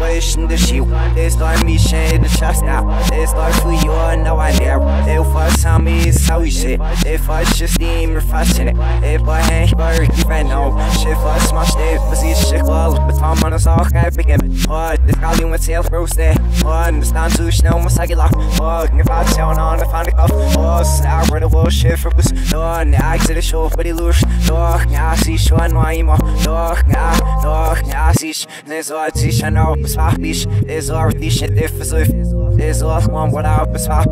in the shit. It's like me shade the chest now. It's like for you, I know I never. If I tell me it's how we shit. If I just steam or fashion it. If I ain't work, you can know. Shit, if I smash it, but see shit, well, but I'm on a sock, I pick it. What? This guy, went to help roast it. What? Understand to snow, my cycle off. What? If I tell on, oh, I find it off. Oh, sour, the world shit for us. No, I to the show, but it looks. No, I see, show, I know I'm. No, ja, doch, ja, siehst, ne so als ich ein auf es war es war dich in der Versuch, es war man what up es war,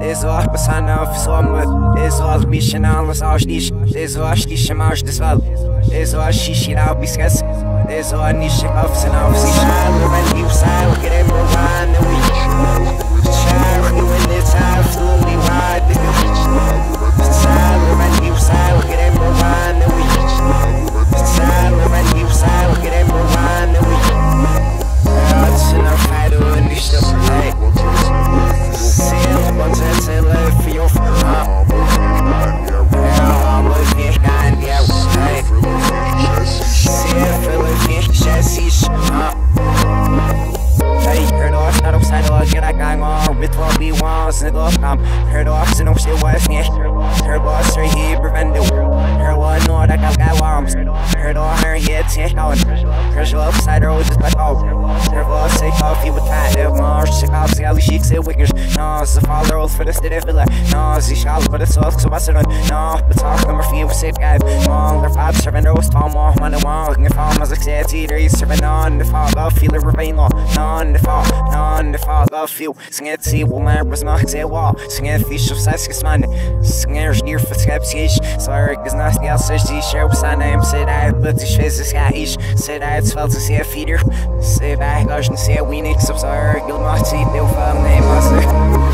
es war was an auf so mit, es war mich in alles aus dich, es war dich im Arsch des Welt, es war ich in auf bis jetzt, es war nicht auf sin auf sich, wenn look at him rewind and we shine off, um, heard off, so no shit was me. Heard boss, straight here, prevent it. Heard one, no, that got got worms. Heard all her head, take on. Heard you upside down, just like oh. We shake, say wickers. No, it's a follow roll for the state, feel like, no, it's a shall, but it's all, so I said, uh, no, but talk number few, we say, guy, mom, their five, serving roast, palm off, money, one, if I'm as I said, either he's serving on, if I'll feel it, remain long, non, if fall, non fall av fio Singed si wo mer bras mach se wa Singed fish of saskis man Singed near for skeptisch Sorry is not the else die share sana im sit I but the shiz is got ish Sit I it's felt to see a feeder Say back gosh and see a weenix of sorry not see the fam name